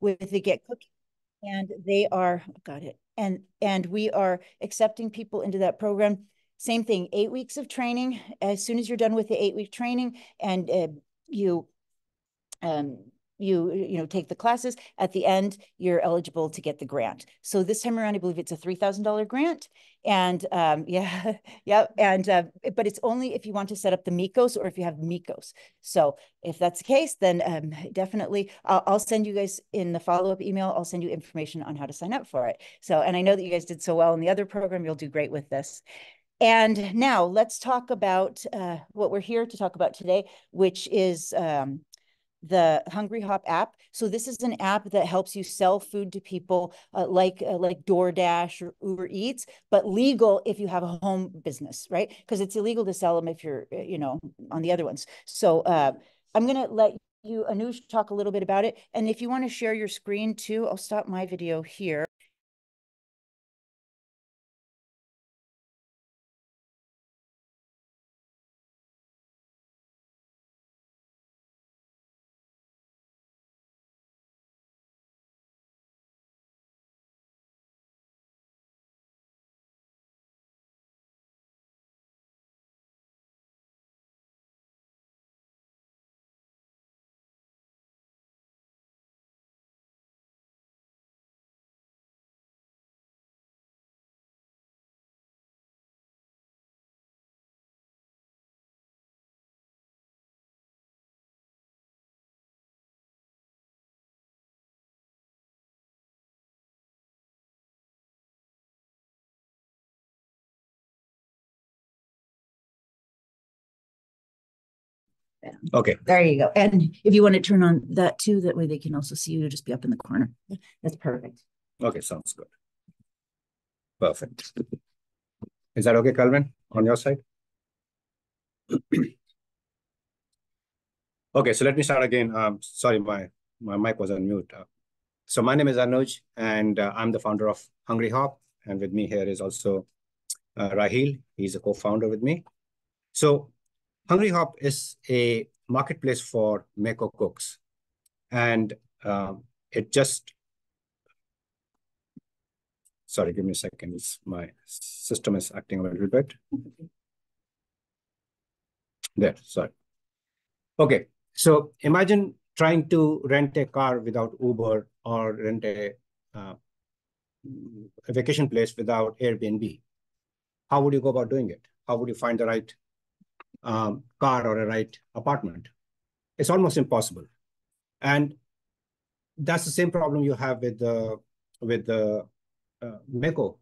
with the Get Cooking, and they are got it. And and we are accepting people into that program. Same thing, eight weeks of training. As soon as you're done with the eight week training, and uh, you um, you you know take the classes at the end you're eligible to get the grant. So this time around i believe it's a $3000 grant and um, yeah yeah and uh, but it's only if you want to set up the MEHKOs or if you have MEHKOs. So if that's the case then um, definitely I'll, I'll, send you guys in the follow-up email i'll send you information on how to sign up for it. So and i know that you guys did so well in the other program you'll do great with this. And now let's talk about uh, what we're here to talk about today, which is um, the Hungry Hop app. So this is an app that helps you sell food to people uh, like uh, like DoorDash or Uber Eats, but legal if you have a home business, right? Because it's illegal to sell them if you're, uh, you know, on the other ones. So uh, I'm gonna let you, Anuj talk a little bit about it. And if you want to share your screen too, I'll stop my video here. Okay. There you go. And if you want to turn on that too, that way they can also see you just be up in the corner. That's perfect. Okay, sounds good. Perfect. Is that okay, Calvin, on your side? okay, so let me start again. Um, sorry, my, my mic was on mute. Uh, so my name is Anuj, and uh, I'm the founder of Hungry Hop. And with me here is also uh, Rahil. He's a co-founder with me. So Hungry Hop is a marketplace for MEHKO cooks. And um, it just, sorry, give me a second. It's my system is acting a little bit. There, sorry. Okay, so imagine trying to rent a car without Uber or rent a, uh, a vacation place without Airbnb. How would you go about doing it? How would you find the right um, car or a right apartment. It's almost impossible. And that's the same problem you have with the with the uh, MEHKO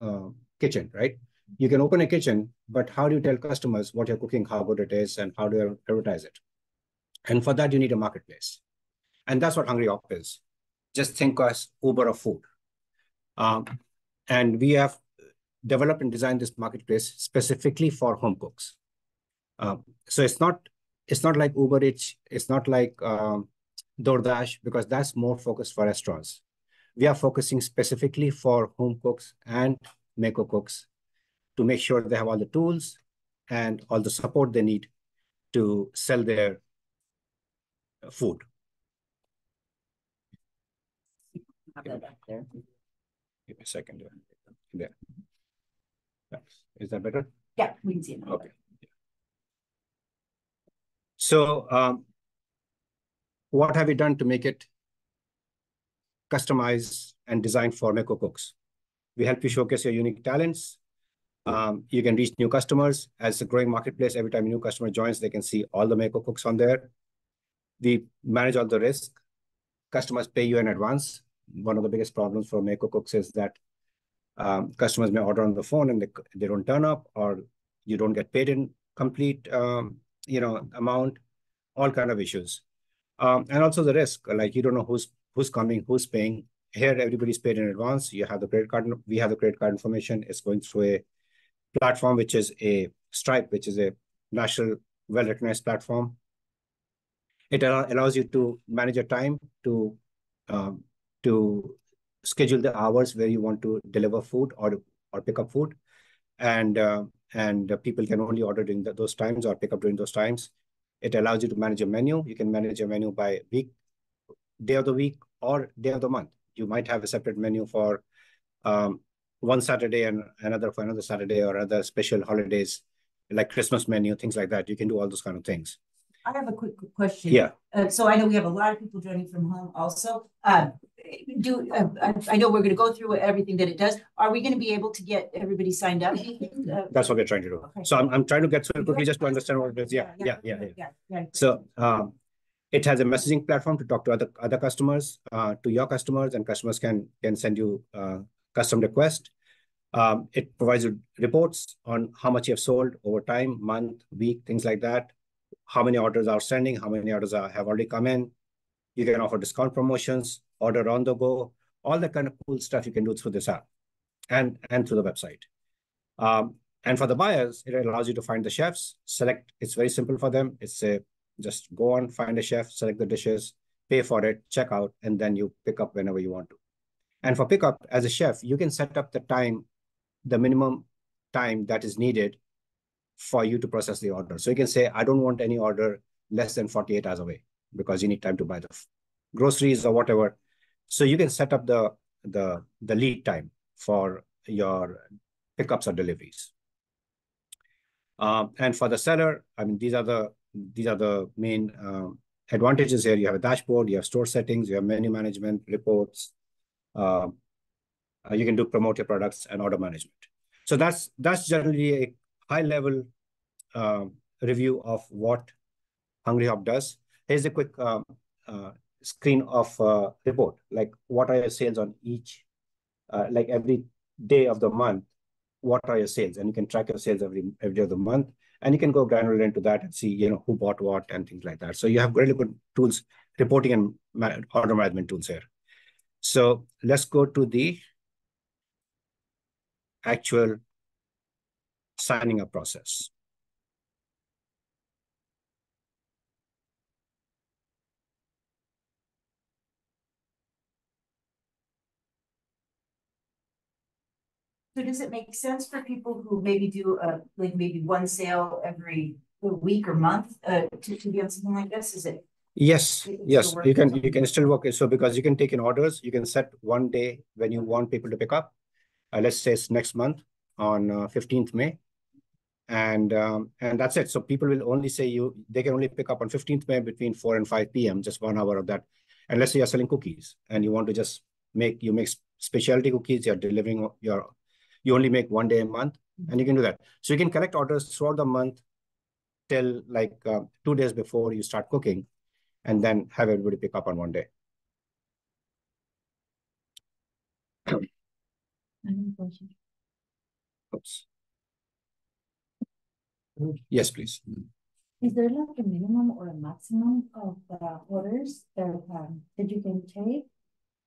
uh, kitchen, right? You can open a kitchen, but how do you tell customers what you're cooking, how good it is, and how do you advertise it? And for that, you need a marketplace. And that's what Hungry Hop is. Just think as Uber of food. Um, and we have developed and designed this marketplace specifically for home cooks. Um, so it's not it's not like Uber Eats, it's not like um, DoorDash because that's more focused for restaurants. We are focusing specifically for home cooks and MEHKO cooks to make sure they have all the tools and all the support they need to sell their food. Give me a second. There. Is that better? Yeah, we can see it. Okay. So um, what have we done to make it customized and designed for MEHKO cooks? We help you showcase your unique talents. Um, you can reach new customers. As a growing marketplace, every time a new customer joins, they can see all the MEHKO cooks on there. We manage all the risk. Customers pay you in advance. One of the biggest problems for MEHKO cooks is that um, customers may order on the phone and they, they don't turn up or you don't get paid in complete um, you know, amount, all kind of issues. Um, and also the risk, like you don't know who's who's coming, who's paying. Here, everybody's paid in advance. You have the credit card. We have the credit card information. It's going through a platform, which is a Stripe, which is a national well-recognized platform. It allows you to manage your time to um, to schedule the hours where you want to deliver food or or pick up food, and uh, and people can only order during the, those times or pick up during those times. It allows you to manage a menu. You can manage a menu by week, day of the week, or day of the month. You might have a separate menu for um, one Saturday and another for another Saturday or other special holidays like Christmas menu, things like that. You can do all those kind of things. I have a quick question. Yeah. Uh, so I know we have a lot of people joining from home also. Uh, do, uh, I, know we're gonna go through everything that it does. Are we gonna be able to get everybody signed up? That's what we're trying to do. Okay. So I'm, I'm trying to get through it quickly just to understand what it is. Yeah, yeah, yeah, yeah. Yeah, yeah. So um, it has a messaging platform to talk to other other customers, uh, to your customers, and customers can can send you uh, custom request. Um, it provides you reports on how much you have sold over time, month, week, things like that. How many orders are outstanding? How many orders are, have already come in? You can offer discount promotions, order on the go, all that kind of cool stuff you can do through this app and and through the website. Um, and for the buyers, it allows you to find the chefs, select. It's very simple for them. It's a just go on, find a chef, select the dishes, pay for it, check out, and then you pick up whenever you want to. And for pickup, as a chef, you can set up the time, the minimum time that is needed for you to process the order. So you can say, I don't want any order less than 48 hours away because you need time to buy the groceries or whatever. So you can set up the, the, the lead time for your pickups or deliveries. Um, and for the seller, I mean, these are the these are the main um, advantages here. You have a dashboard, you have store settings, you have menu management, reports. Uh, uh, you can do promote your products and order management. So that's that's generally a high level uh, review of what Hungry Hop does. Here's a quick uh, uh, screen of uh, report, like what are your sales on each, like every day of the month, what are your sales? And you can track your sales every every day of the month. And you can go granular into that and see you know who bought what and things like that. So you have really good tools reporting and order management tools here. So let's go to the actual signing up process So does it make sense for people who maybe do a, like maybe one sale every week or month, uh, to, to be on something like this? Is it? Yes, yes, you can, you can still work. it. So because you can take in orders, you can set one day when you want people to pick up. Uh, let's say it's next month on uh, 15th May. And um, and that's it. So people will only say you, they can only pick up on 15th May between 4 and 5 p.m., just one hour of that. unless you're selling cookies and you want to just make, you make specialty cookies, you're delivering your, you only make one day a month and you can do that. So you can collect orders throughout the month till like uh, two days before you start cooking and then have everybody pick up on one day. Oops. Yes, please. Is there like a minimum or a maximum of uh, orders that um that you can take?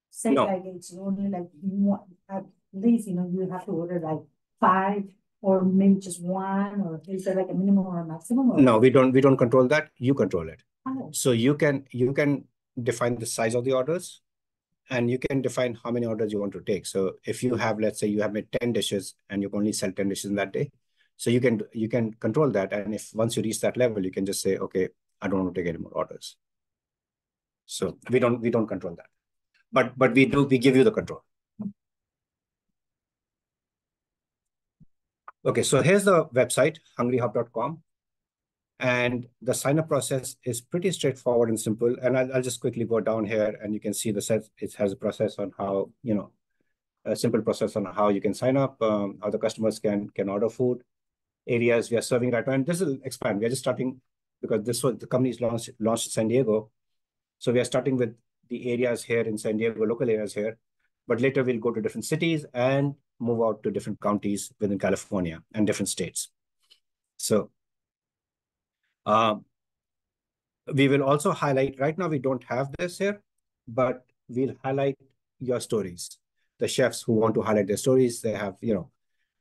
Say No. like it's only like one, at least, you know, you have to order like five or maybe just one, or is there like a minimum or a maximum? or- No, we don't we don't control that. You control it. Oh, So you can you can define the size of the orders and you can define how many orders you want to take. So if you have, let's say you have made 10 dishes and you can only sell 10 dishes in that day. So you can you can control that. And if once you reach that level, you can just say, okay, I don't want to take any more orders. So we don't we don't control that. But but we do we give you the control. Okay, so here's the website, hungryhop.com. And the sign up process is pretty straightforward and simple. And I'll, I'll just quickly go down here and you can see the set, it has a process on how, you know, a simple process on how you can sign up, um, how the customers can, can order food, areas we are serving right now. And this will expand. We are just starting because this was the company is launched, launched in San Diego. So we are starting with the areas here in San Diego, local areas here. But later we'll go to different cities and move out to different counties within California and different states. So um, we will also highlight, right now we don't have this here, but we'll highlight your stories. The chefs who want to highlight their stories, they have, you know,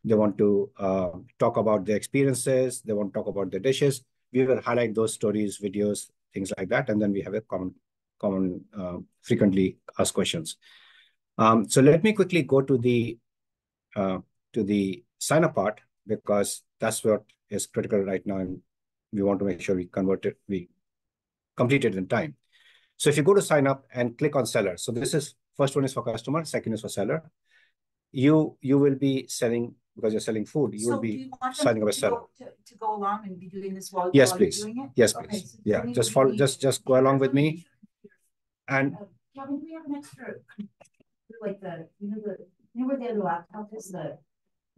they want to uh, talk about their experiences, they want to talk about their dishes. We will highlight those stories, videos, things like that. And then we have a common, common uh, frequently asked questions. Um, so let me quickly go to the uh, to the sign up part because that's what is critical right now and we want to make sure we convert it, we complete it in time. So if you go to sign up and click on seller, so this is first one is for customer, second is for seller. You you will be selling because you're selling food. You will So do be signing up a to seller. go- To, to go along and be doing this while. Yes, while please. doing it? Yes, Okay, please. so Yeah, just follow, just just go along with me. And Uh, Kevin, do we have an extra, like the, you know, the, you know where the other laptop is, the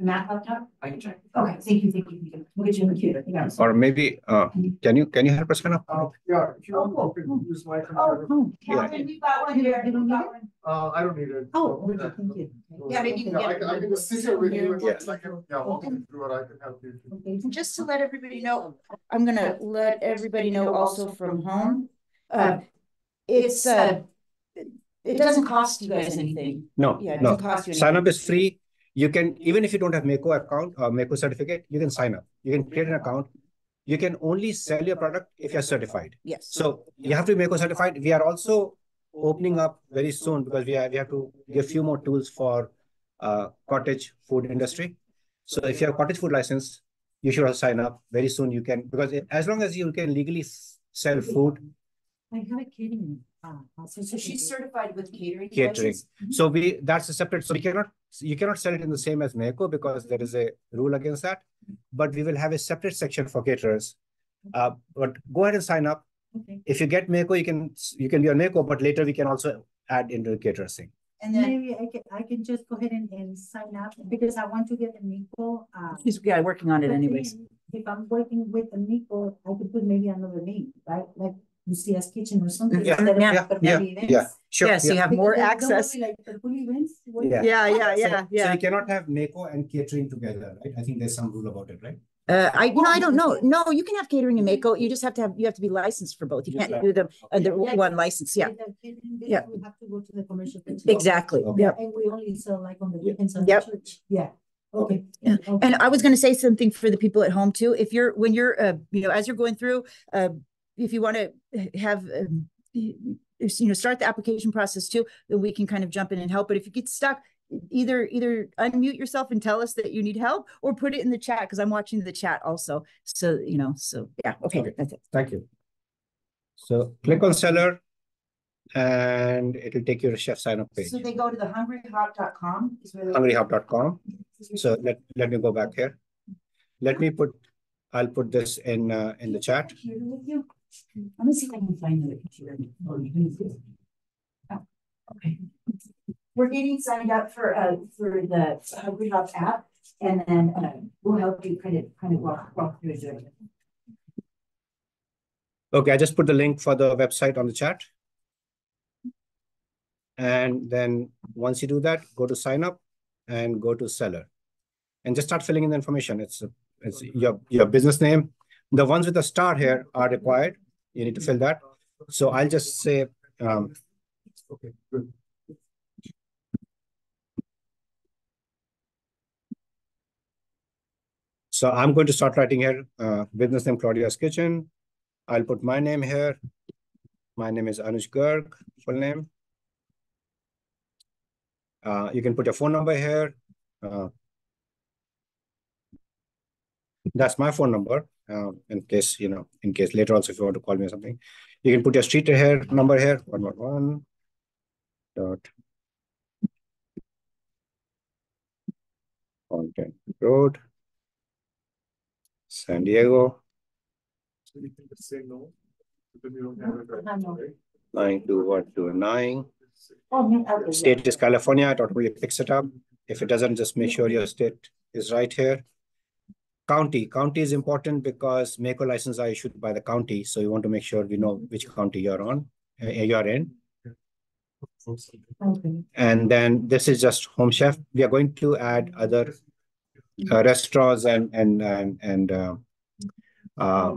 the Mac laptop? I can check. Okay, thank you, thank you, thank you. We'll get you a computer. Yeah. or maybe uh can you can you help us kind of? Uh, yeah, if you want, Oh, you oh. can use my Oh, computer. oh, Yeah. We've got one here. You don't We've need it? Uh, I don't need it. Oh, okay, thank you. Yeah, maybe you can Yeah, I get can, I it. can just sit here with you. and Yeah. I can, yeah, walk you through it, I can help you. Okay. Just to let everybody know, I'm gonna let everybody know also from home. Uh, it's, uh, it doesn't cost you guys anything. No, Yeah, it no. doesn't cost you anything. Sign up is free. You can, even if you don't have MEHKO account or MEHKO certificate, you can sign up. You can create an account. You can only sell your product if you're certified. Yes. So you have to be MEHKO certified. We are also opening up very soon because we have, we have to give few more tools for uh cottage food industry. So if you have cottage food license, you should also sign up very soon. You can, because as long as you can legally sell food, I have a kidding. Uh, So she's certified with catering. Catering. license? So we, that's a separate, so we cannot, you cannot sell it in the same as MEHKO because there is a rule against that. But we will have a separate section for caterers. Uh, but go ahead and sign up. Okay. If you get MEHKO, you can, you can be on MEHKO, but later we can also add into the caterers thing. And then, Maybe I can, I can just go ahead and, and sign up because I want to get a Nico, uh. she's, yeah, working on it but anyways. If I'm working with a Nico, I could put maybe another name, right? Like Lucia's Kitchen or something. Yeah, instead of yeah, Perpuli yeah, Sure. Yes, you yeah. have more Because then don't access. worry, Like Perpuli Events. what- Yeah. Yeah, yeah, So- yeah, So yeah. you cannot have MEHKO and catering together, right? I think there's some rule about it, right? Uh, I, you know, I don't know. No, you can have catering and MEHKO. You just have to have, you have to be licensed for both. You Just can't like- do them under Yeah. one license. Yeah, With the catering bit, Yeah. We have to go to the commercial. kitchen. exactly. Okay. Yep. And we only sell like on the Yeah. weekends and the Yep. church. Yeah, okay. Yeah. Okay. And I was gonna say something for the people at home too. If you're, when you're, uh, you know, as you're going through, uh, if you want to have, um, y- y- you know, start the application process too, then we can kind of jump in and help. But if you get stuck, either, either unmute yourself and tell us that you need help or put it in the chat because I'm watching the chat also. So, you know, so yeah, okay, Okay. that's it. Thank you. So click on seller and it'll take you to chef sign up page, So they go to the hungryhop.com is where. they- hungryhop.com. So let, let me go back here. Let me put, I'll put this in, uh, in the chat. Let me see if I can find the. Oh, Okay. We're getting signed up for, uh, for the Hungry Hop app, and then, uh, we'll help you kind of, kind of walk, walk through it. Okay, I just put the link for the website on the chat. And then once you do that, go to sign up and go to seller. And just start filling in the information. It's, it's your, your business name. The ones with the star here are required. You need to fill that. So I'll just say, um, Okay, good. So I'm going to start writing here, uh, business name Claudia's Kitchen. I'll put my name here. My name is Anuj Garg, full name. Uh, you can put your phone number here. Uh, that's my phone number, uh, in case, you know, in case later also if you want to call me or something. You can put your street here, number here, one one one. Dot. Content Road. San Diego, So you can just say no. Because you don't have it right Uh, no. right? nine two one two nine. Oh, me, okay, yeah. State is California, it automatically picks it up. If it doesn't, just make sure your state is right here. County, county is important because MEHKO license are issued by the county, so you want to make sure we know which county you're on, uh, you're in. Okay. And then this is just home chef. We are going to add other uh, restaurants and, and, and, and, uh, uh,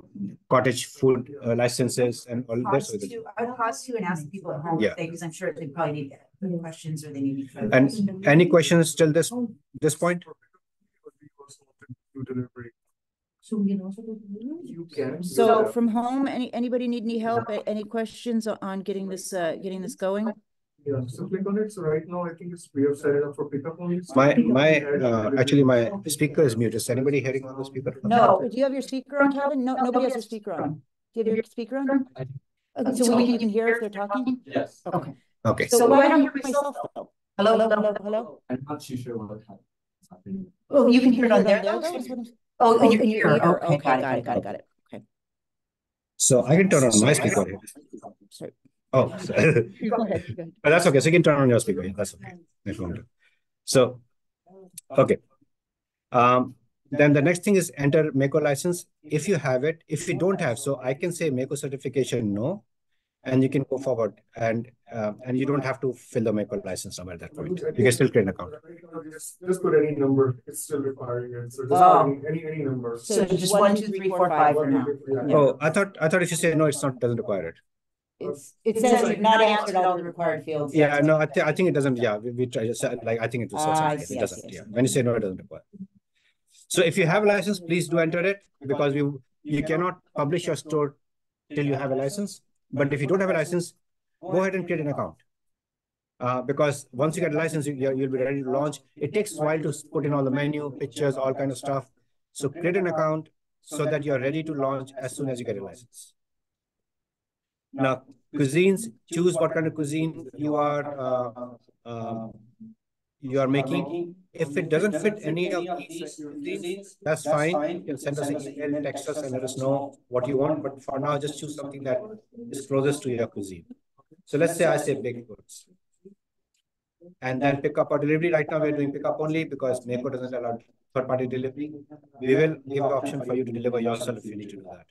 cottage food uh, licenses and all this. Pause to, I pause to and ask people at home Yeah. because I'm sure they probably need questions or they need. And any questions till this, this point? Do delivery. So we can also do delivery? You can. So from home, any, anybody need any help? A- Any questions on getting this, uh, getting this going? Yeah, so click on it. So right now, I think it's, we have set it up for pickup only. My, my, uh, actually, my speaker is muted. Is anybody hearing on the speaker? No, do you have your speaker on, Calvin? No, nobody has their speaker on. Do you have your speaker on? Uh, So we can hear if they're talking? Yes. Okay. Okay, So why don't I hear myself though? Hello, hello, hello? I'm not too sure what happened. Oh, you can hear it on there though? though? Oh, Oh, in in your your ear, ear, okay, okay, got it, got it, got it, got it. so I can turn on my speaker. Sorry. Oh, Go ahead, but that's okay. So you can turn on your speaker. Yeah, that's okay. No problem. So, okay. Um, then the next thing is enter MEHKO license. If you have it, if you don't have, so I can say MEHKO certification no, and you can go forward and um, and you don't have to fill the MEHKO license number at that point. You can still create an account. Just, just put any number, it's still requiring it, so just put any, any, any number. So just one, two, three, four, five for now. Yeah. Oh, I thought I thought if you say no, it's not doesn't require it. It's, it says you've not answered all the required fields. Yeah, no, I, th- I think it doesn't. Yeah, we, we try. So, like, I think it was. Ah, it see, doesn't. see, Yeah, when you say no, it doesn't require. So if you have a license, please do enter it because we you cannot publish your store till you have a license. But if you don't have a license, go ahead and create an account. Uh, because once you get a license, you, you'll be ready to launch. It takes a while to put in all the menu, pictures, all kind of stuff. So create an account so that you're ready to launch as soon as you get a license. Now, cuisines, choose what kind of cuisine you are uh, um, you are making. If it doesn't fit any of these that's fine. You can send us an email, text us, and let us know what you want. But for now, just choose something that is closest to your cuisine. So let's say I say baked goods. And then pick up or delivery. Right now, we're doing pick up only because MEHKO doesn't allow third party delivery. We will give the option for you to deliver yourself if you need to do that.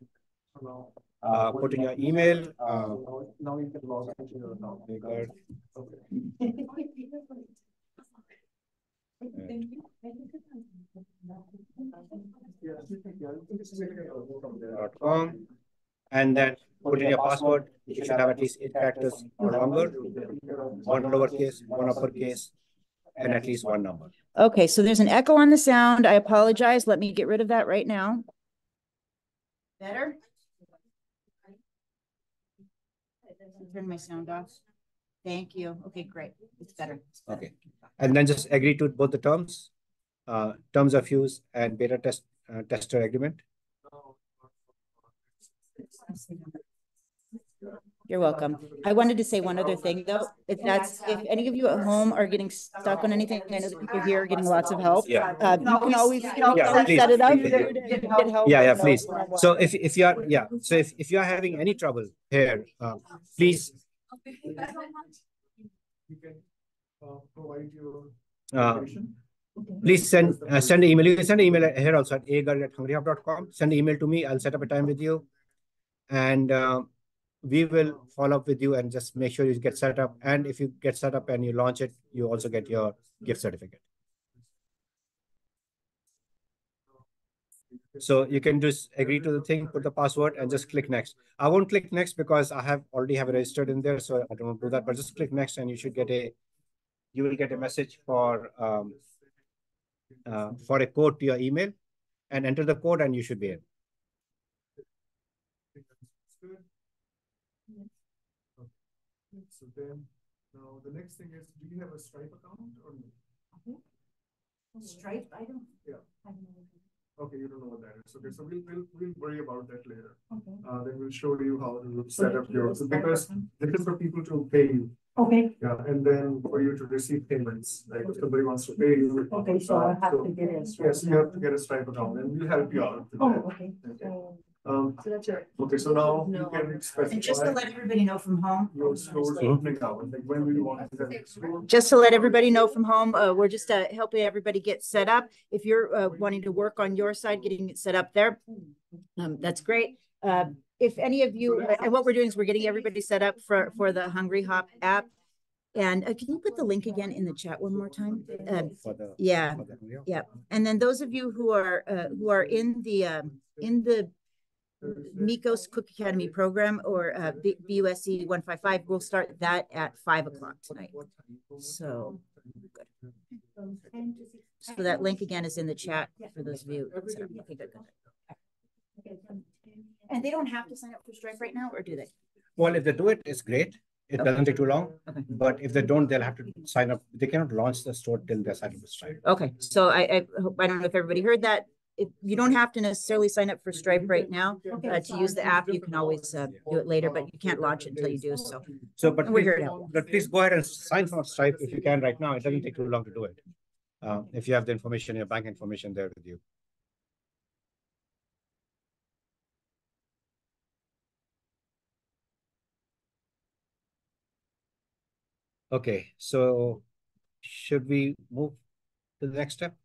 Uh, put in your email. Uh, Now you can log into your com. And then put in your password. You should have at least eight characters or longer, one lowercase, one uppercase, and at least one number. Okay, so there's an echo on the sound. I apologize. Let me get rid of that right now. Better? Turn my sound off. Thank you. Okay, great. It's better. Okay. And then just agree to both the terms, uh, terms of use and beta test, uh, tester agreement. You're welcome. I wanted to say one other thing though. If that's, if any of you at home are getting stuck on anything, I know the people here are getting lots of help. Yeah. Uh, you can always, you know, Yeah, please, set it up. please. get help, Yeah, yeah, please. So if, if you are, yeah, so if, if you are having any trouble here, uh, please, You can, provide your uh, please send, uh, send an email. You can send an email here also at agar@hungryhop.com. Send an email to me. I'll set up a time with you. And, uh, we will follow up with you and just make sure you get set up. And if you get set up and you launch it, you also get your gift certificate. So you can just agree to the thing, put the password and just click next. I won't click next because I have already have it registered in there, so I don't do that, but just click next and you should get a, you will get a message for, um, uh, for a code to your email and enter the code and you should be in. think that's good. Okay. So then, now the next thing is, do you have a Stripe account or no? Stripe, I don't. Yeah. I don't know. Okay, you don't know what that is. Okay, so we'll, we'll, we'll worry about that later. Okay. Uh, then we'll show you how to set up your, so because this is for people to pay you. Okay, Yeah, and then for you to receive payments, like if somebody wants to pay you. okay, so I uh, have so- to get a. Stripe Yes, you have to get a Stripe account and we'll help you out. with Oh, that. okay. So- Um, So that's right. okay, so now you can And just to let everybody know from home. your stores opening hours, like when we want to. Just to let everybody know from home, uh, we're just, uh, helping everybody get set up. If you're, uh, wanting to work on your side, getting it set up there, um, that's great. Uh, if any of you, and what we're doing is we're getting everybody set up for, for the Hungry Hop app. And, uh, can you put the link again in the chat one more time? Uh, yeah, yeah. And then those of you who are, uh, who are in the, um, in the MEHKOs Cook Academy program or, uh, B- BUSC one five five, we'll start that at five o'clock tonight. So, From 10 to 6. So that link again is in the chat for those of you. Okay, good, good. Okay, from 10. And they don't have to sign up for Stripe right now, or do they? well, if they do it, it's great. It Okay. doesn't take too long, Okay. but if they don't, they'll have to sign up. They cannot launch the store till they're signed up with Stripe. Okay, so I, I hope, I don't know if everybody heard that. If, you don't have to necessarily sign up for Stripe right now. Okay, Uh, to use the app, you can always, uh, do it later, but you can't launch it until you do so. So, but And we're please, here to help. but please go ahead and sign up for Stripe if you can right now. It doesn't take too long to do it. Uh, if you have the information, your bank information there with you. Okay, so should we move to the next step?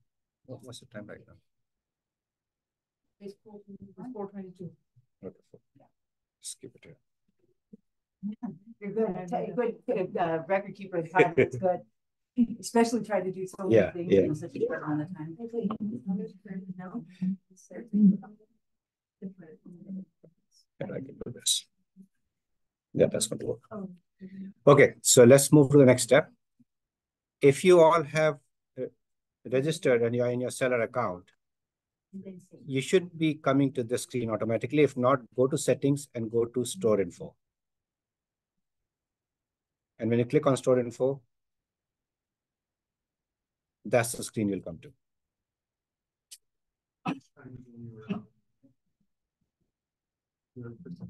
What- What's the time right now? It's four, it's four twenty-two. Okay, four. Skip it here. You're good, I tell you, good, good, uh, record keeper of time, that's good. Especially try to do so many Yeah, things yeah. in such a short amount of time. And I can do this. Yeah, that's going to work. Okay, so let's move to the next step. If you all have uh, registered and you're in your seller account, you should be coming to this screen automatically. If not, go to settings and go to store info. And when you click on store info, that's the screen you'll come to.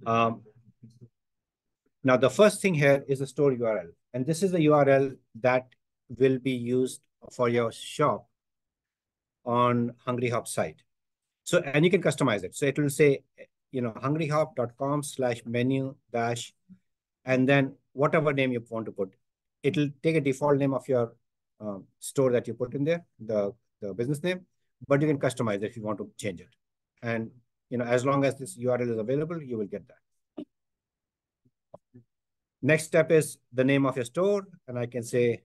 Um, Now, the first thing here is the store URL, and this is the URL that will be used for your shop on Hungry Hop site. So, and you can customize it. So it will say, you know, hungryhop.com slash menu dash, and then whatever name you want to put. It'll take a default name of your um, store that you put in there, the, the business name, but you can customize it if you want to change it. And, you know, as long as this URL is available, you will get that. Next step is the name of your store, and I can say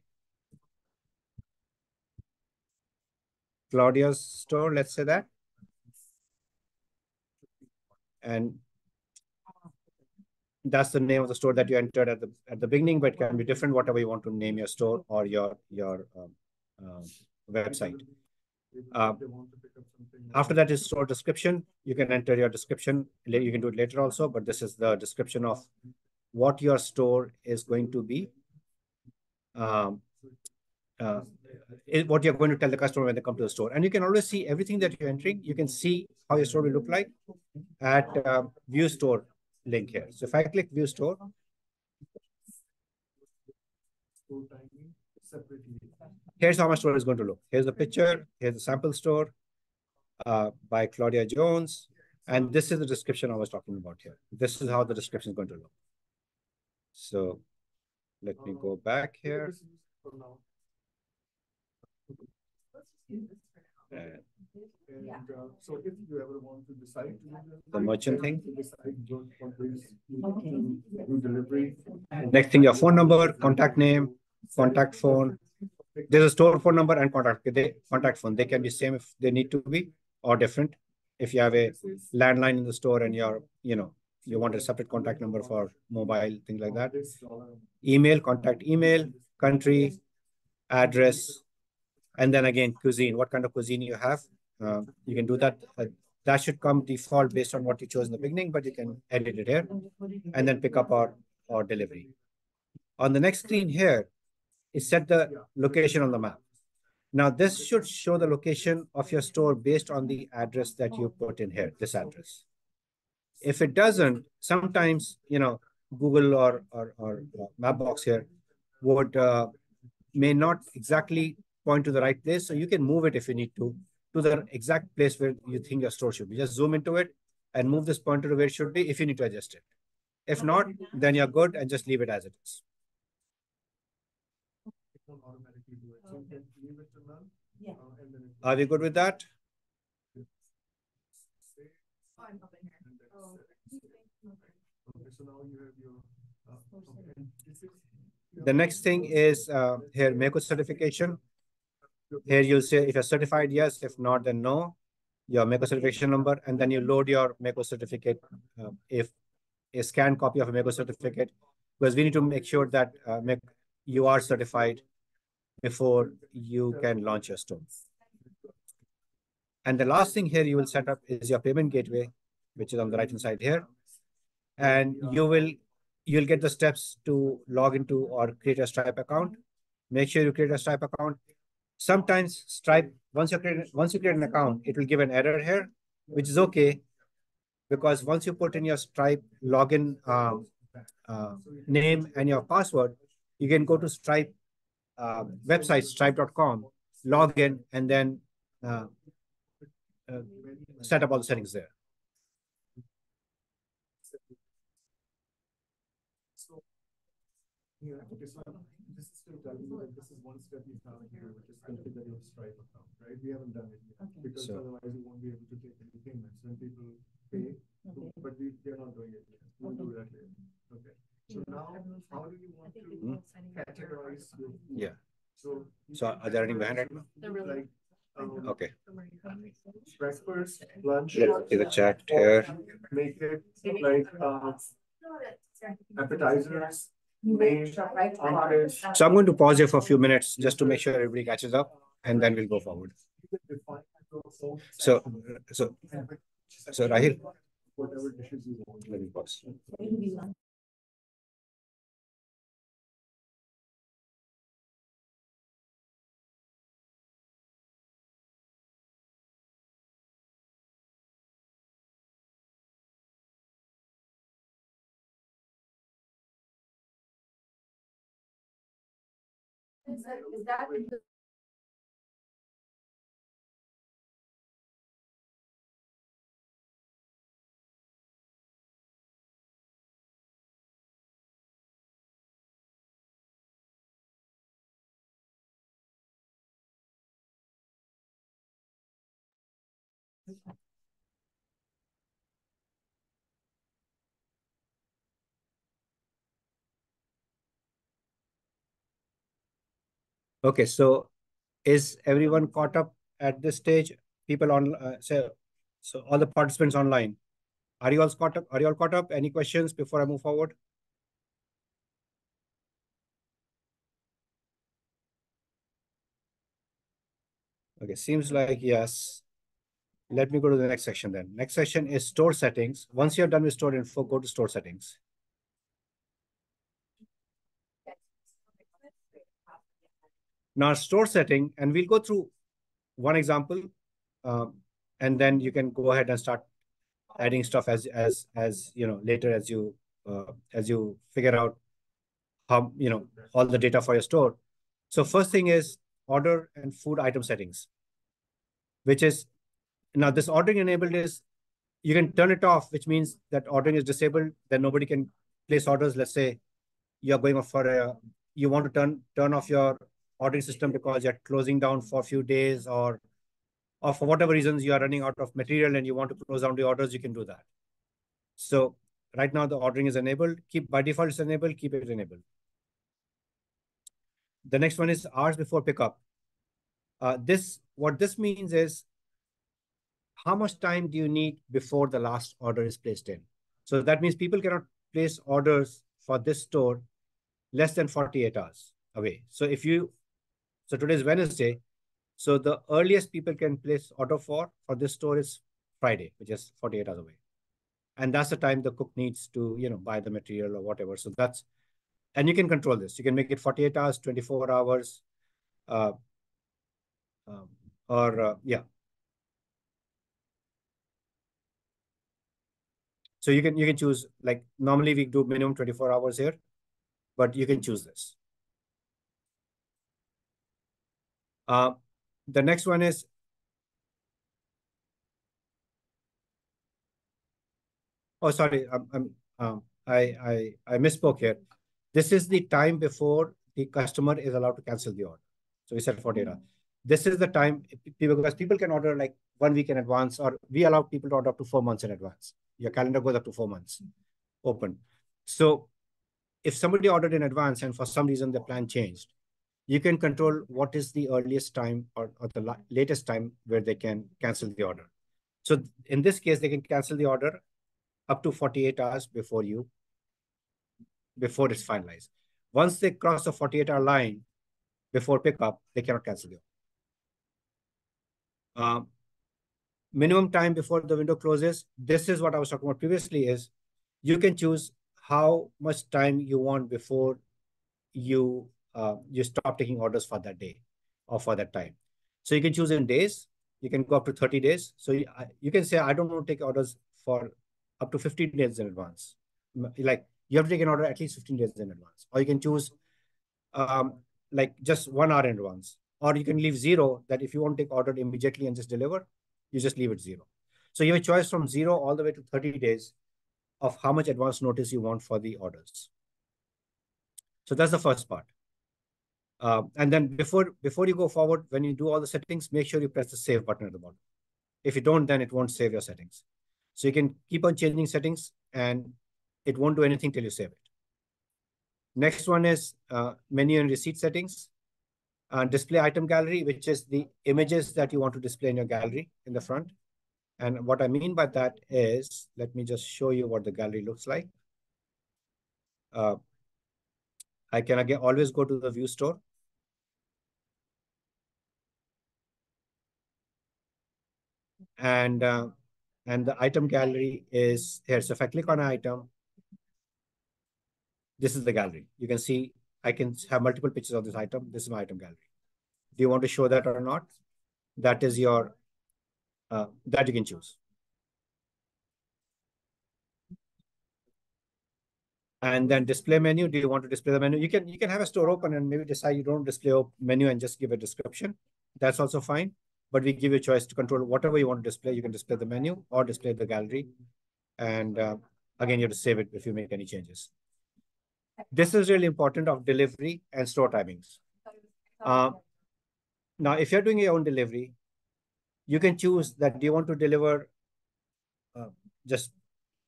Claudia's store, let's say that. And that's the name of the store that you entered at the at the beginning, but it can be different, whatever you want to name your store or your your um, website. Uh, After that is store description. You can enter your description. You can do it later also, but this is the description of what your store is going to be. Um, uh, what you're going to tell the customer when they come to the store. And you can always see everything that you're entering. You can see how your store will look like at uh, view store link here. So if I click view store, here's how my store is going to look. Here's the picture, here's the sample store uh, by Claudia Jones. And this is the description I was talking about here. This is how the description is going to look. So let me go back here. And And, uh, so if you ever want to decide. to do The merchant thing. to decide don't want to Do delivery. Next thing, your phone number, contact name, contact phone. There's a store phone number and contact, they, contact phone. They can be same if they need to be or different. If you have a landline in the store and you're, you know, you want a separate contact number for mobile, things like that. Email, contact email, country, address, and then again, cuisine, what kind of cuisine you have. Uh, you can do that. Uh, that should come default based on what you chose in the beginning, but you can edit it here and then pick up or, or delivery. On the next screen here, is set the location on the map. Now, this should show the location of your store based on the address that you put in here, this address. If it doesn't, sometimes, you know, Google or, or, or uh, Mapbox here would, uh, may not exactly point to the right place. So you can move it if you need to, to the exact place where you think your store should be. Just zoom into it and move this pointer to where it should be if you need to adjust it. If not, then you're good and just leave it as it is. It won't automatically do it. So you can leave it to none. Yeah. and then it- Are we good with that? Save, and then settings. Okay, so now you have your, okay. This is- The next thing is uh, here, MEHKO certification. Here you'll say if you're certified, yes, if not, then no. Your MEHKO certification number, and then you load your MEHKO certificate. uh, If a scanned copy of a MEHKO certificate, because we need to make sure that uh, MEC you are certified before you can launch your store. And the last thing here you will set up is your payment gateway, which is on the right hand side here. And you will you'll get the steps to log into or create a Stripe account. Make sure you create a Stripe account. Sometimes Stripe, once you create, once you create an account, it will give an error here, which is okay. Because once you put in your Stripe login um, uh, name and your password, you can go to Stripe uh, website, stripe.com, log in, and then uh, uh, set up all the settings there. Yeah, okay, so this is still you that this is one step you have here, which is configure your Stripe account, right? We haven't done it yet. Okay. Because So- otherwise you won't be able to take any payments when people pay, Okay. but we, they're not doing it yet. We'll do that later. Okay. So now, how do you want to categorize your food? Yeah. So. you So can are they running behind right categorize now? food Like, um, Okay. breakfast, lunch. Let's see the chat here. Make it like, um, appetizers, main. So I'm going to pause here for a few minutes just to make sure everybody catches up, and then we'll go forward. So, so, so Rahil, Is that, so is everyone caught up at this stage? People on, uh, so, so all the participants online. Are you all caught up? Are you all caught up? Any questions before I move forward? Okay, seems like yes. Let me go to the next section then. Next section is store settings. Once you're done with store info, go to store settings. Now store setting, and we'll go through one example, um, and then you can go ahead and start adding stuff as as as you know later as you uh, as you figure out how you know all the data for your store. So first thing is order and food item settings, which is now this ordering enabled is you can turn it off, which means that ordering is disabled. Then nobody can place orders. Let's say you're going for a you want to turn turn off your ordering system because you're closing down for a few days or or for whatever reasons you are running out of material and you want to close down the orders, you can do that. So right now the ordering is enabled. Keep by default it's enabled, keep it enabled. The next one is hours before pickup. Uh, this what this means is how much time do you need before the last order is placed in? So that means people cannot place orders for this store less than 48 hours away. So if you, so today is Wednesday, so the earliest people can place order for, for this store is Friday, which is 48 hours away. And that's the time the cook needs to, you know, buy the material or whatever. So that's, and you can control this. You can make it 48 hours, 24 hours, uh, um, or uh, yeah. So you can you can choose like normally we do minimum 24 hours here, but you can choose this. Uh, the next one is oh sorry I'm, I'm um, I I I misspoke here. This is the time before the customer is allowed to cancel the order. So we said 48 hours. This is the time people because people can order like one week in advance, or we allow people to order up to four months in advance. Your calendar goes up to four months open. So if somebody ordered in advance and for some reason the plan changed, you can control what is the earliest time or, or the la latest time where they can cancel the order. So in this case, they can cancel the order up to 48 hours before you, before it's finalized. Once they cross the 48 hour line before pickup, they cannot cancel the order. Um, minimum time before the window closes. This is what I was talking about previously is you can choose how much time you want before you uh, you stop taking orders for that day. or for that time. So you can choose in days. You can go up to 30 days. So you, you can say, I don't want to take orders for up to 15 days in advance. Like you have to take an order at least 15 days in advance. Or you can choose um, like just one hour in advance. Or you can leave zero that if you want to take order immediately and just deliver, you just leave it zero. So you have a choice from zero all the way to 30 days of how much advance notice you want for the orders. So that's the first part. Uh, and then before before you go forward, when you do all the settings, make sure you press the save button at the bottom. If you don't, then it won't save your settings. So you can keep on changing settings and it won't do anything till you save it. Next one is uh, menu and receipt settings. Uh, display item gallery, which is the images that you want to display in your gallery in the front. And what I mean by that is, let me just show you what the gallery looks like. Uh, I can again always go to the view store. And, uh, and the item gallery is here. So if I click on an item, this is the gallery. You can see I can have multiple pictures of this item. This is my item gallery. Do you want to show that or not? That is your uh, that you can choose. And then display menu. Do you want to display the menu? You can you can have a store open and maybe decide you don't display menu and just give a description. That's also fine. But we give you a choice to control whatever you want to display. You can display the menu or display the gallery. And uh, again, you have to save it if you make any changes. This is really important of delivery and store timings. Uh, now, if you're doing your own delivery, you can choose that do you want to deliver uh, just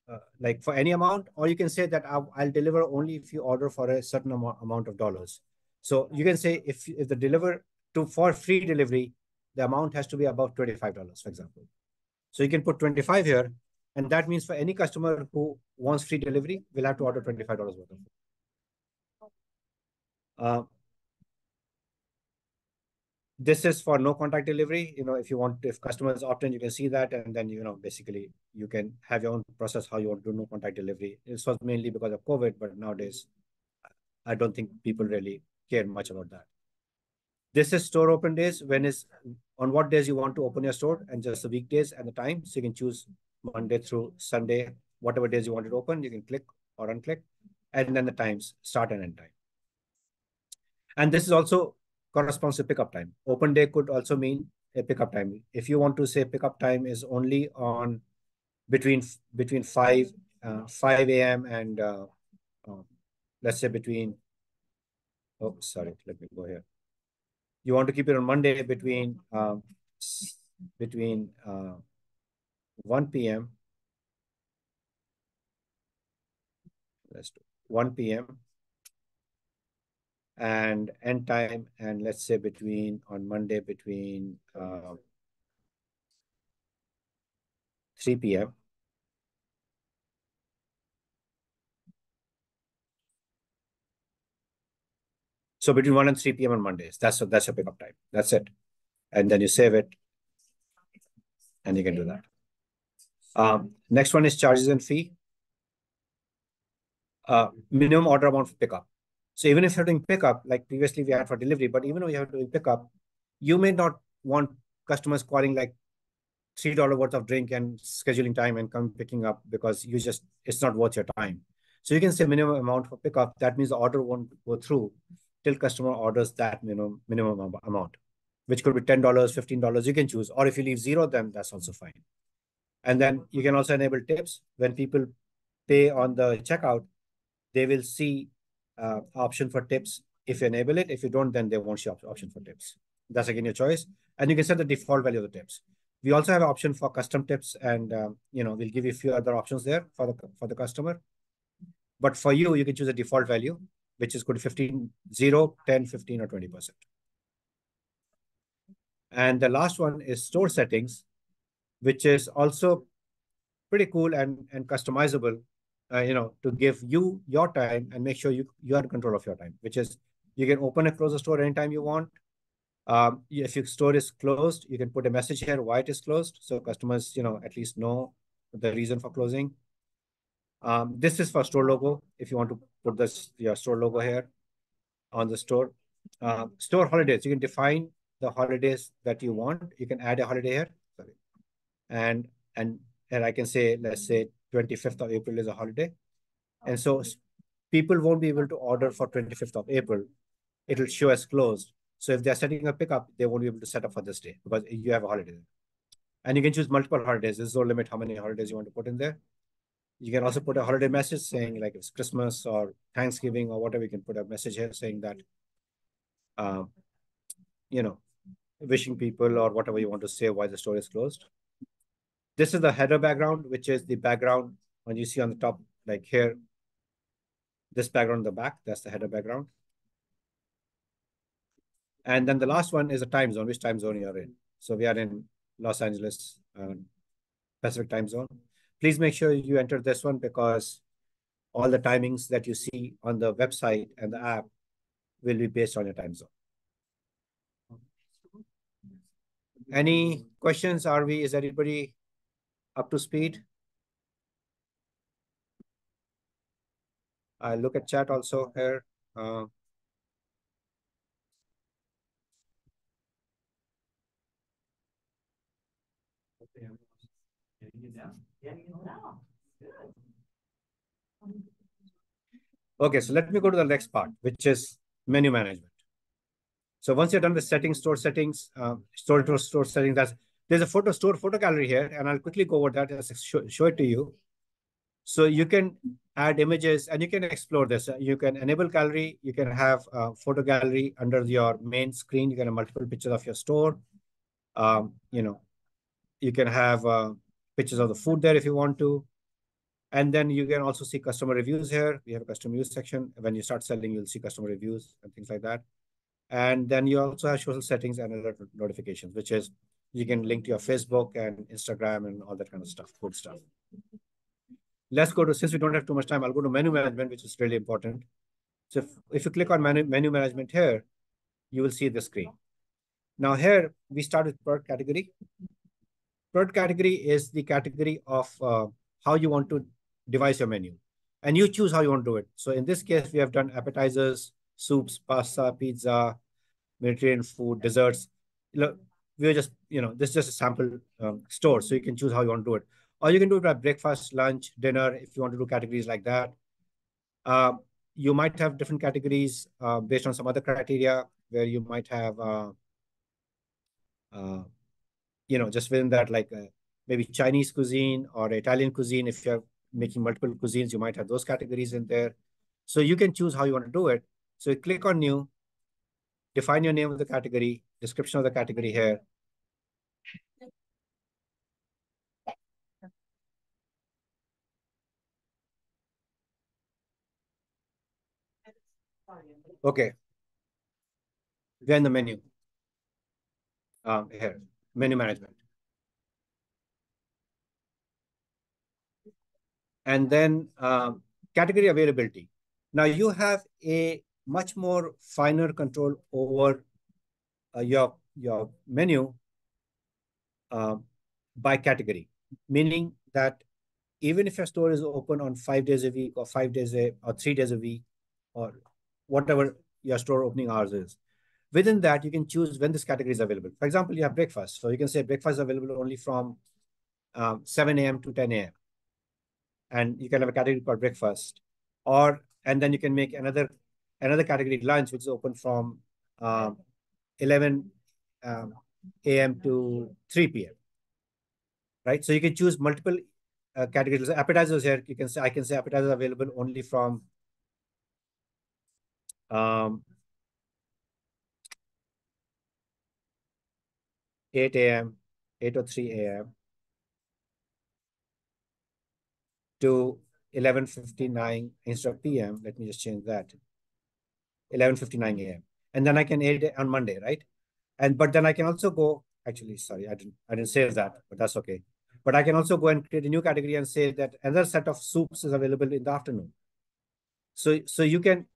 uh, like for any amount, or you can say that I'll, I'll, deliver only if you order for a certain amount, amount of dollars. So you can say if, if the deliver to for free delivery, the amount has to be about $25, for example. So you can put 25 here, and that means for any customer who wants free delivery, will have to order $25 worth of food. Uh, this is for no contact delivery. You know, if you want, if customers opt in, you can see that, and then you know, basically, you can have your own process how you want to do no contact delivery. This was mainly because of COVID, but nowadays, I don't think people really care much about that. This is store open days. When is on what days you want to open your store, and just the weekdays and the time. So you can choose Monday through Sunday, whatever days you want it open. You can click or unclick, and then the times, start and end time. And this is also corresponds to pickup time. Open day could also mean a pickup time. If you want to say pickup time is only on between between 5 uh, 5 a.m. and uh, uh, let's say between, oh, sorry, let me go here. You want to keep it on Monday between um, between uh, 1 p.m. Let's do 1 p.m and end time and let's say between on Monday between uh, 3 p.m. So between 1 and 3 p.m. on Mondays, that's that's your pickup time. That's it. And then you save it and you can do that. Um, next one is charges and fee. Uh, minimum order amount for pickup. So even if you're doing pickup, like previously we had for delivery, but even if you have doing pickup, you may not want customers calling like three dollar worth of drink and scheduling time and come picking up because you just it's not worth your time. So you can say minimum amount for pickup. That means the order won't go through till customer orders that minimum minimum amount, which could be ten dollars, fifteen dollars. You can choose, or if you leave zero, then that's also fine. And then you can also enable tips when people pay on the checkout. They will see uh, option for tips if you enable it. If you don't, then they won't show option for tips. That's again your choice. And you can set the default value of the tips. We also have an option for custom tips and, um, you know, we'll give you a few other options there for the, for the customer. But for you, you can choose a default value, which is good 15, 0, 10, 15, or 20%. And the last one is store settings, which is also pretty cool and, and customizable uh, you know, to give you your time and make sure you, you are in control of your time, which is you can open and close the store anytime you want. Um, if your store is closed, you can put a message here why it is closed. So customers, you know, at least know the reason for closing. Um, this is for store logo. If you want to put this your store logo here on the store. Uh, store holidays, you can define the holidays that you want. You can add a holiday here. Sorry. And and and I can say, let's say 25th of April is a holiday. And so people won't be able to order for 25th of April. It'll show as closed. So if they're setting a pickup, they won't be able to set up for this day because you have a holiday. And you can choose multiple holidays. There's no limit how many holidays you want to put in there. You can also put a holiday message saying like it's Christmas or Thanksgiving or whatever. You can put a message here saying that, um, you know, wishing people or whatever you want to say why the store is closed. This is the header background, which is the background when you see on the top, like here, this background in the back, that's the header background. And then the last one is a time zone, which time zone you're in. So we are in Los Angeles um, Pacific time zone. Please make sure you enter this one because all the timings that you see on the website and the app will be based on your time zone. Any questions? Are we, is everybody up to speed? I look at chat also here. Uh, Okay, so let me go to the next part, which is menu management. So once you're done with settings, store settings, uh, store to store settings, that's there's a photo store photo gallery here, and I'll quickly go over that and show, show it to you. So you can add images and you can explore this. You can enable gallery. You can have a photo gallery under your main screen. You can have multiple pictures of your store. Um, you know, you can have uh, pictures of the food there if you want to. And then you can also see customer reviews here. We have a customer reviews section. When you start selling, you'll see customer reviews and things like that. And then you also have social settings and alert notifications, which is you can link to your Facebook and Instagram and all that kind of stuff, good stuff. Let's go to, since we don't have too much time, I'll go to menu management, which is really important. So if, if you click on menu, menu management here, you will see the screen. Now here, we start with product category. Product category is the category of uh, how you want to devise your menu. And you choose how you want to do it. So in this case, we have done appetizers, soups, pasta, pizza, Mediterranean food, desserts. Look, we're just, you know, this is just a sample um, store. So you can choose how you want to do it. Or you can do it by breakfast, lunch, dinner, if you want to do categories like that. Uh, you might have different categories uh, based on some other criteria where you might have, uh, uh you know, just within that, like uh, maybe Chinese cuisine or Italian cuisine. If you're making multiple cuisines, you might have those categories in there. So you can choose how you want to do it. So you click on new, define your name of the category, description of the category here. Okay. Then the menu. Um, here, menu management. And then um, category availability. Now you have a much more finer control over uh, your, your menu uh, by category, meaning that even if your store is open on five days a week or five days a, or three days a week or whatever your store opening hours is, within that you can choose when this category is available. For example, you have breakfast. So you can say breakfast is available only from um, 7 a.m. to 10 a.m. And you can have a category called breakfast. Or, and then you can make another another category lunch, which is open from um, 11 um, a.m. to 3 p.m. Right, so you can choose multiple uh, categories. Appetizers here, you can say I can say appetizers available only from um, 8 a.m., 8 or 3 a.m. to 11.59 instead of p.m. Let me just change that. 11.59 a.m. And then I can add it on Monday, right? And but then I can also go, actually, sorry, I didn't I didn't say that, but that's okay. But I can also go and create a new category and say that another set of soups is available in the afternoon. So so you can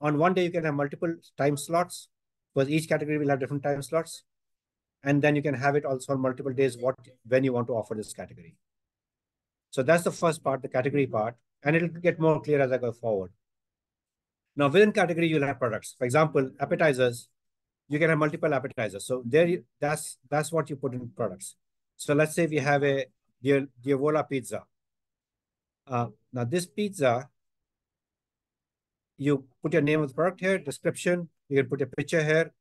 on one day you can have multiple time slots because each category will have different time slots. And then you can have it also on multiple days what when you want to offer this category. So that's the first part, the category part, and it'll get more clear as I go forward. Now, within category, you'll have products. For example, appetizers, you can have multiple appetizers. So there, you, that's that's what you put in products. So let's say we have a Diavola pizza. Uh, now this pizza, you put your name of the product here, description. You can put a picture here.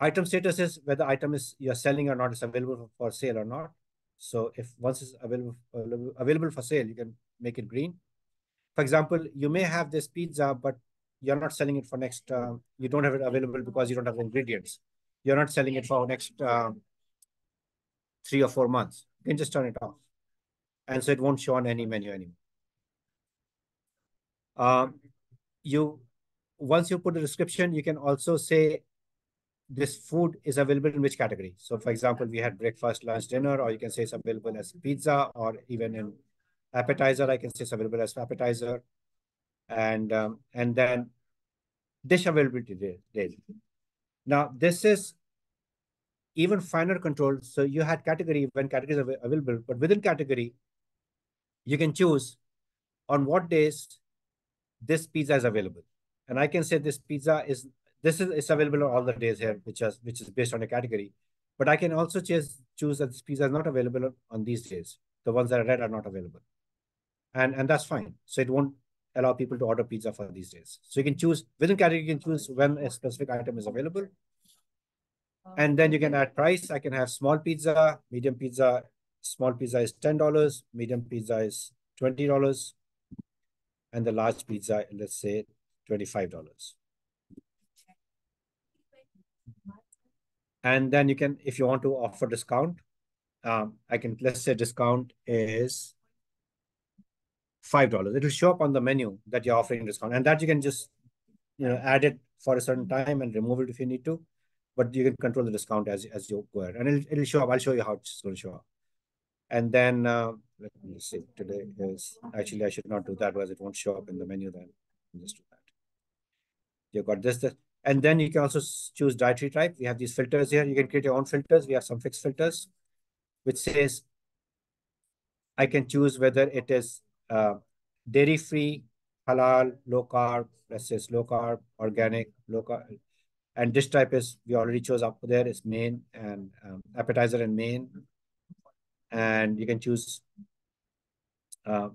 Item status is whether item is you're selling or not, is available for sale or not. So if once it's available available, available for sale, you can make it green. For example, you may have this pizza, but you're not selling it for next. Uh, you don't have it available because you don't have ingredients. You're not selling it for next uh, three or four months. You can just turn it off, and so it won't show on any menu anymore. Um, you once you put a description, you can also say this food is available in which category. So for example, we had breakfast, lunch, dinner, or you can say it's available as pizza or even in appetizer, I can say it's available as appetizer. And um, and then dish availability daily. Now this is even finer control. So you had category when categories are available, but within category, you can choose on what days this pizza is available. And I can say this pizza is this is it's available on all the days here, which is which is based on a category. But I can also choose choose that this pizza is not available on these days. The ones that are red are not available, and and that's fine. So it won't allow people to order pizza for these days. So you can choose within category. You can choose when a specific item is available, and then you can add price. I can have small pizza, medium pizza. Small pizza is ten dollars. Medium pizza is twenty dollars, and the large pizza, let's say twenty five dollars. And then you can, if you want to offer discount, um, I can, let's say discount is $5. It will show up on the menu that you're offering discount and that you can just, you know, add it for a certain time and remove it if you need to, but you can control the discount as, as you go ahead and it'll, it'll show up. I'll show you how it's going to show up. And then, uh, let me see, today is, actually I should not do that because it won't show up in the menu then. Just do that. You got this, this and then you can also choose dietary type. We have these filters here. You can create your own filters. We have some fixed filters, which says I can choose whether it is uh, dairy-free, halal, low carb, let's say low carb, organic, low carb. And dish type is, we already chose up there, is main and um, appetizer and main. And you can choose uh,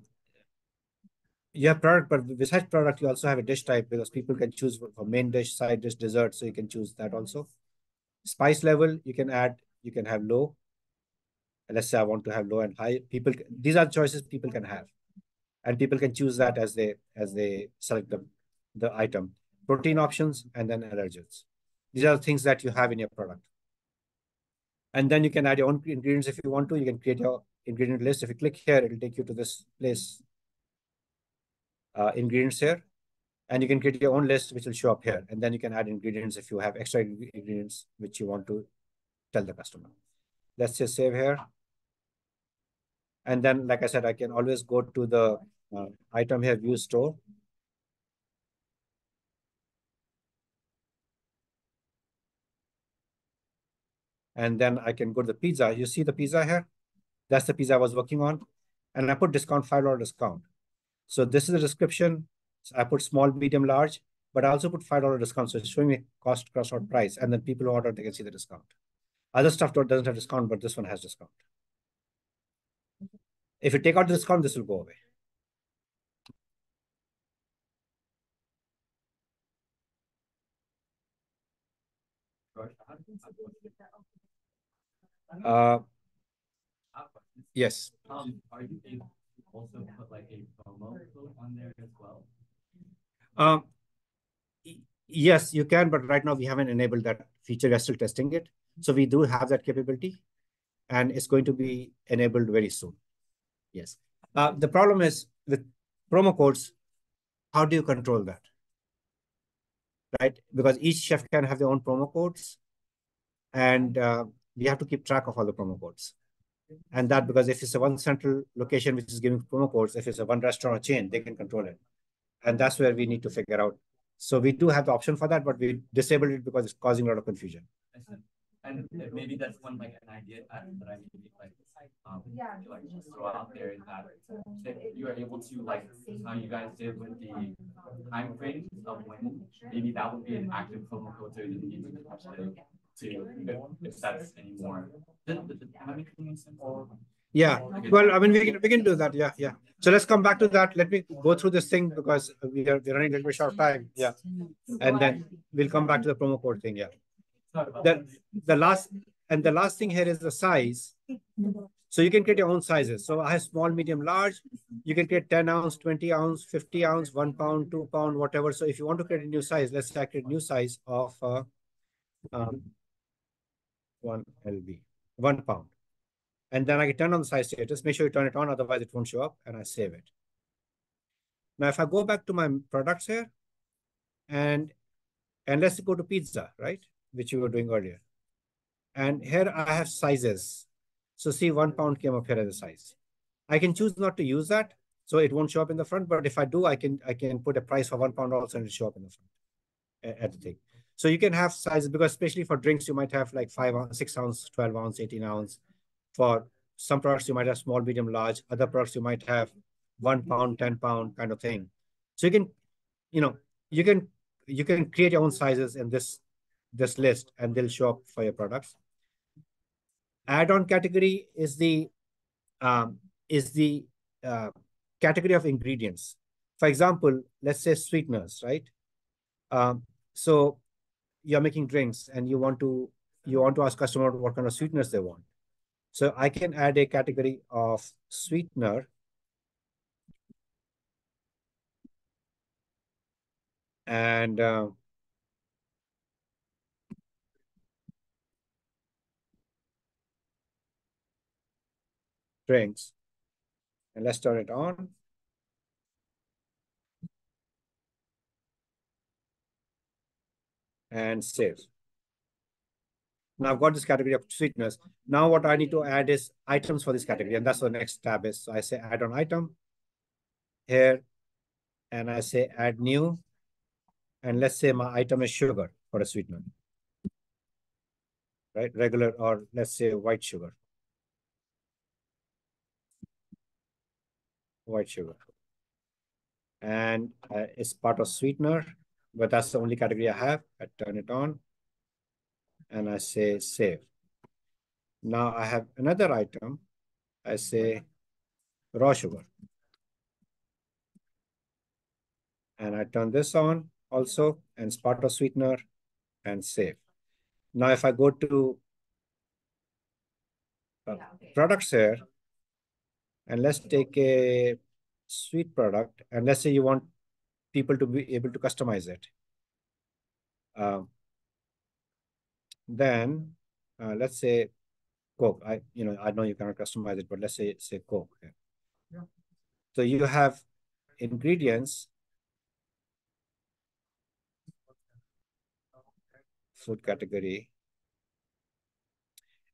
you have product, but besides product, you also have a dish type because people can choose for main dish, side dish, dessert. So you can choose that also. Spice level, you can add, you can have low. Let's say I want to have low and high. People, these are choices people can have, and people can choose that as they as they select the the item. Protein options and then allergens. These are the things that you have in your product. And then you can add your own ingredients if you want to. You can create your ingredient list. If you click here, it will take you to this place uh, ingredients here. And you can create your own list, which will show up here. And then you can add ingredients if you have extra ingredients which you want to tell the customer. Let's just save here. And then, like I said, I can always go to the uh, item here, view store. And then I can go to the pizza. You see the pizza here? That's the pizza I was working on. And I put discount $5 discount. So this is the description. So I put small, medium, large, but I also put $5 discount. So it's showing me cost, cost, out price. And then people who order, they can see the discount. Other stuff doesn't have discount, but this one has discount. If you take out the discount, this will go away. Uh, yes. Um, are you able to also put like a promo code on there as well? Um, yes, you can, but right now we haven't enabled that feature. We're still testing it. So we do have that capability and it's going to be enabled very soon. Yes. Uh, the problem is with promo codes, how do you control that? Right? Because each chef can have their own promo codes and uh, we have to keep track of all the promo codes. And that because if it's a one central location which is giving promo codes, if it's a one restaurant or chain, they can control it. And that's where we need to figure out. So we do have the option for that, but we disabled it because it's causing a lot of confusion. And maybe that's one like an idea that I maybe like um, like just throw out there is that if you are able to like how you guys did with the time frames of when maybe that would be an active promo code so you didn't need to touch it to if, if that's anymore. Did, did, am I making any sense? Yeah, well, I mean, we can, we can do that. Yeah, yeah. So let's come back to that. Let me go through this thing because we are we're running a little bit short time. Yeah. And then we'll come back to the promo code thing. Yeah. The, the last, and the last thing here is the size. So you can create your own sizes. So I have small, medium, large. You can create 10 ounce, 20 ounce, 50 ounce, one pound, two pound, whatever. So if you want to create a new size, let's say I create new size of uh, um, one LB, one pound. And then I can turn on the size status, make sure you turn it on, otherwise it won't show up and I save it. Now, if I go back to my products here and, and let's go to pizza, right? Which we were doing earlier. And here I have sizes. So see one pound came up here as a size. I can choose not to use that. So it won't show up in the front, but if I do, I can I can put a price for one pound also and it'll show up in the front at the thing. So you can have sizes because especially for drinks, you might have like five six ounce, 12 ounce, 18 ounce. For some products, you might have small, medium, large. Other products, you might have one pound, 10 pound kind of thing. So you can, you know, you can you can create your own sizes in this this list and they'll show up for your products. Add-on category is the um, is the uh, category of ingredients. For example, let's say sweeteners, right? Um, so you're making drinks and you want to you want to ask customer what kind of sweeteners they want. So I can add a category of sweetener. And uh, drinks. And let's turn it on. And save. Now I've got this category of sweetness. Now what I need to add is items for this category, and that's what the next tab is. So I say add on item here, and I say add new. And let's say my item is sugar for a sweetener. Right, regular or let's say white sugar. White sugar. And uh, it's part of sweetener, but that's the only category I have. I turn it on and I say save. Now I have another item. I say raw sugar. And I turn this on also and it's part of sweetener and save. Now if I go to uh, products here, and let's take a sweet product and let's say you want people to be able to customize it. Um, then uh, let's say Coke. I you know I know you cannot customize it, but let's say say Coke. Yeah. So you have ingredients, food category,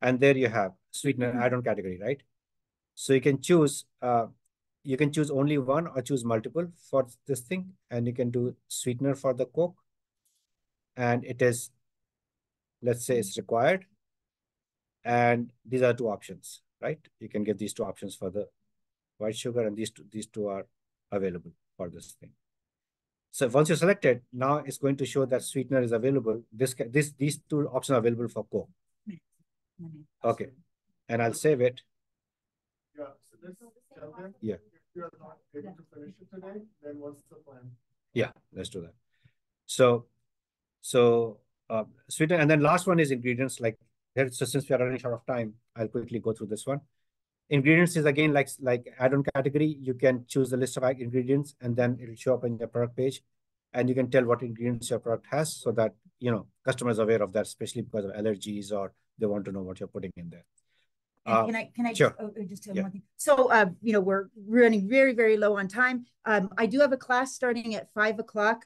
and there you have sweetener add-on category, right? So you can choose. Uh, you can choose only one or choose multiple for this thing, and you can do sweetener for the Coke, and it is let's say it's required. And these are two options, right? You can get these two options for the white sugar and these two, these two are available for this thing. So once you select it, now it's going to show that sweetener is available. This, this, these two options are available for Coke. Okay. And I'll save it. This. Yeah. If you're not able to finish it today, then what's the plan? Yeah, let's do that. So, so uh, sweetener, and then last one is ingredients. Like so since we are running short of time, I'll quickly go through this one. Ingredients is again like like add-on category. You can choose the list of ingredients, and then it'll show up in your product page, and you can tell what ingredients your product has, so that you know customers are aware of that, especially because of allergies or they want to know what you're putting in there. Uh, can I, can I, sure. just- oh, oh, just tell Yeah. one thing? So, uh, you know, we're running very, very low on time. Um, I do have a class starting at five o'clock.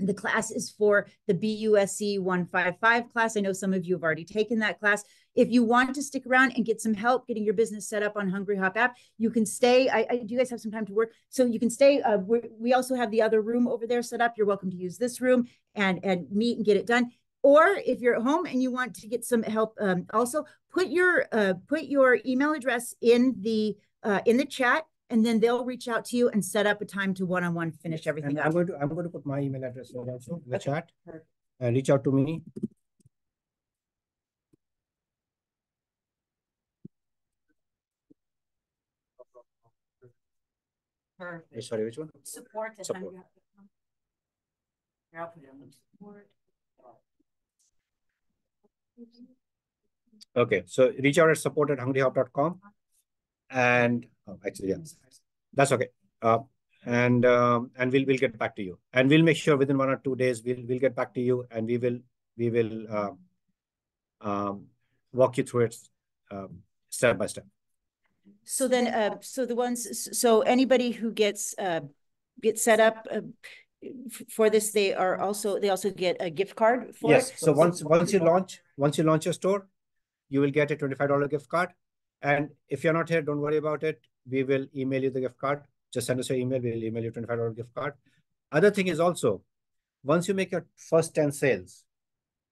The class is for the BUSC one five five class. I know some of you have already taken that class. If you want to stick around and get some help getting your business set up on Hungry Hop app, you can stay. I, I do you guys have some time to work, so you can stay. Uh, we we also have the other room over there set up. You're welcome to use this room and and meet and get it done or if you're at home and you want to get some help, um, also put your uh, put your email address in the uh, in the chat, and then they'll reach out to you and set up a time to one on one finish everything And up. I'm going to, I'm going to put my email address also in the Okay, chat. And reach out to me. Perfect. Sorry, which one? Support Support. I'll put it on support. Okay, so reach out at support at hungryhop.com. And oh, actually, yeah, that's okay. Uh, and um, and we'll we'll get back to you. And we'll make sure within one or two days we'll we'll get back to you and we will we will uh, um, walk you through it um, step by step. So then, uh, so the ones, so anybody who gets, uh, gets set up, uh, for this, they are also, they also get a gift card for it? Yes, so once once you launch, once you launch your store, you will get a $25 gift card. And if you're not here, don't worry about it. We will email you the gift card. Just send us your email, we'll email you $25 gift card. Other thing is also, once you make your first 10 sales,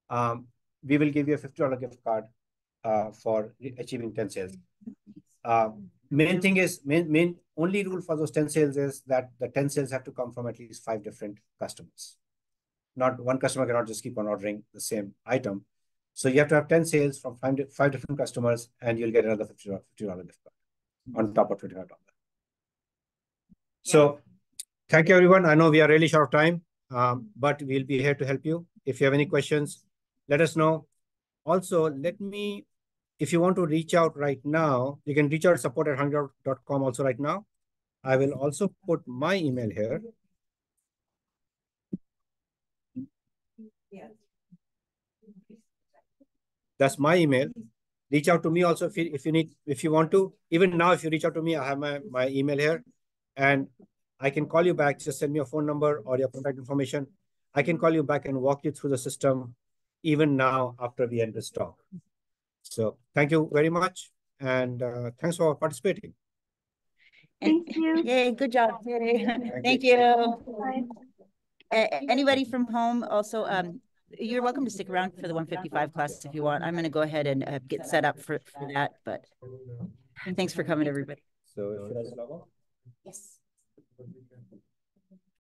um, we will give you a $50 gift card uh, for achieving 10 sales. Uh, main thing is, main, main only rule for those 10 sales is that the 10 sales have to come from at least five different customers not one customer cannot just keep on ordering the same item. So you have to have 10 sales from five, five different customers and you'll get another $50, $50 gift card on top of $25. So thank you, everyone. I know we are really short of time, um, but we'll be here to help you. If you have any questions, let us know. Also, let me, if you want to reach out right now, you can reach out support at hungry.com also right now. I will also put my email here. That's my email. Reach out to me also if you, if you need, if you want to. Even now, if you reach out to me, I have my, my email here. And I can call you back. Just send me your phone number or your contact information. I can call you back and walk you through the system even now after we end this talk. So thank you very much. And uh, thanks for participating. Thank you. Yay, good job. Thank Thank you. you. Bye. A- anybody from home also, um, you're welcome to stick around for the one fifty-five class if you want. I'm gonna go ahead and, uh, get set up for, for that, but thanks for coming, everybody. So should I log off? Yes.